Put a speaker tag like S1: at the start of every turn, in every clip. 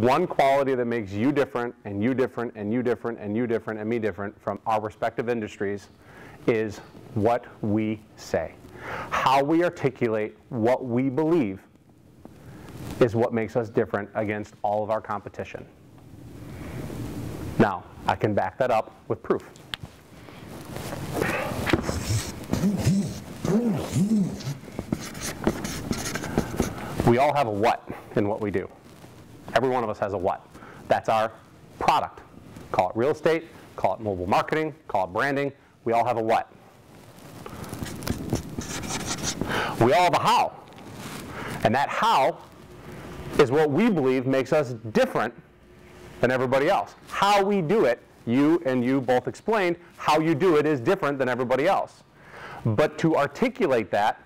S1: one quality that makes you different and you different and you different and you different and me different from our respective industries is what we say. How we articulate what we believe is what makes us different against all of our competition. Now, I can back that up with proof. We all have a what in what we do. Every one of us has a what. That's our product. Call it real estate, call it mobile marketing, call it branding. We all have a what. We all have a how. And that how is what we believe makes us different than everybody else. How we do it, you and you both explained, how you do it is different than everybody else. But to articulate that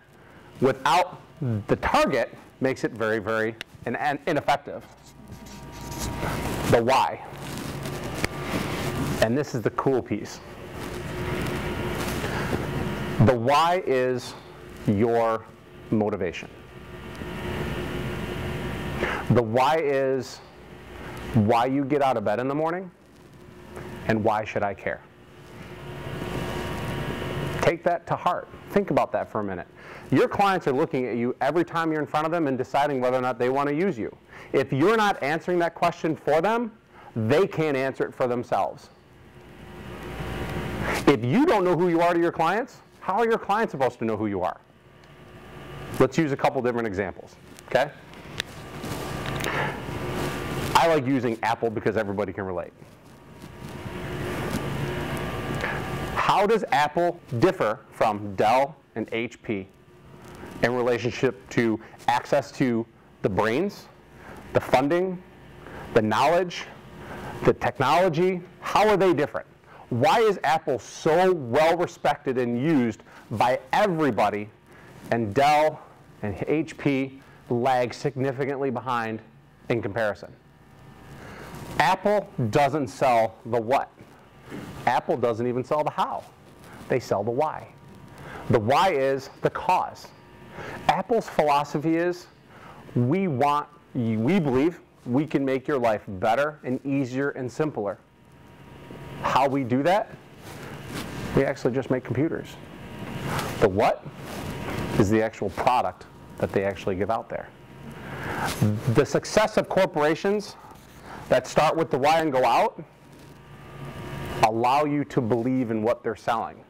S1: without the target makes it very, very ineffective. The why. And this is the cool piece. The why is your motivation. The why is why you get out of bed in the morning and why should I care? Take that to heart. Think about that for a minute. Your clients are looking at you every time you're in front of them and deciding whether or not they want to use you. If you're not answering that question for them, they can't answer it for themselves. If you don't know who you are to your clients, how are your clients supposed to know who you are? Let's use a couple different examples, okay? I like using Apple because everybody can relate. How does Apple differ from Dell and HP in relationship to access to the brains, the funding, the knowledge, the technology? How are they different? Why is Apple so well respected and used by everybody and Dell and HP lag significantly behind in comparison? Apple doesn't sell the what. Apple doesn't even sell the how. They sell the why. The why is the cause. Apple's philosophy is we want, we believe we can make your life better and easier and simpler. How we do that? We actually just make computers. The what is the actual product that they actually give out there. The success of corporations that start with the why and go out allow you to believe in what they're selling,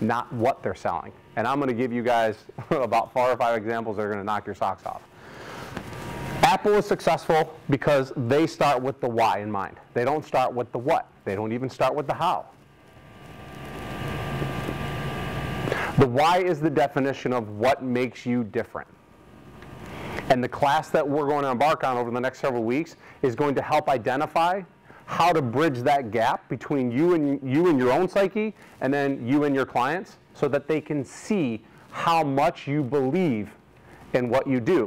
S1: not what they're selling. And I'm going to give you guys about four or five examples that are going to knock your socks off. Apple is successful because they start with the why in mind. They don't start with the what. They don't even start with the how. The why is the definition of what makes you different. And the class that we're going to embark on over the next several weeks is going to help identify how to bridge that gap between you and you and your own psyche and then you and your clients so that they can see how much you believe in what you do.